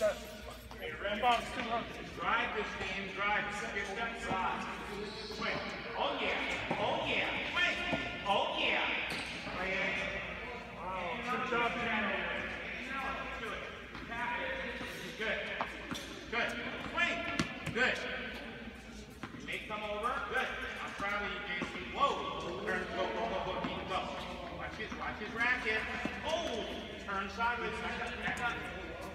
Bounce too hard. Drive this game, drive. Get that side. Swing. Oh yeah. Oh yeah. Swing. Oh yeah. Wow. Good job, Channel. Good. Good. Swing. Good. You may come over. Good. I'm proud of you, Jason. Whoa. Turn. Go, go, go, go. Keep go. Watch his, watch his racket. Oh. Turn sideways. Back up, back up.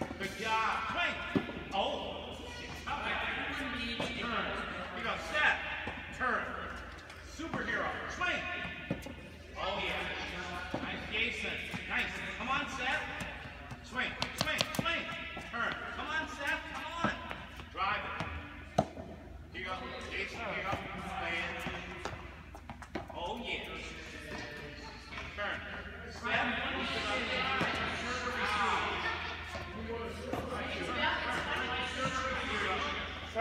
Good job. Oh. Turn? Superhero. Swing. Oh, yeah. Nice, Jason. Nice. Come on, Seth. Swing, swing, swing. Turn. Come on, Seth. Come on. Drive it. Here go. Jason, here go. Oh, yeah. Turn.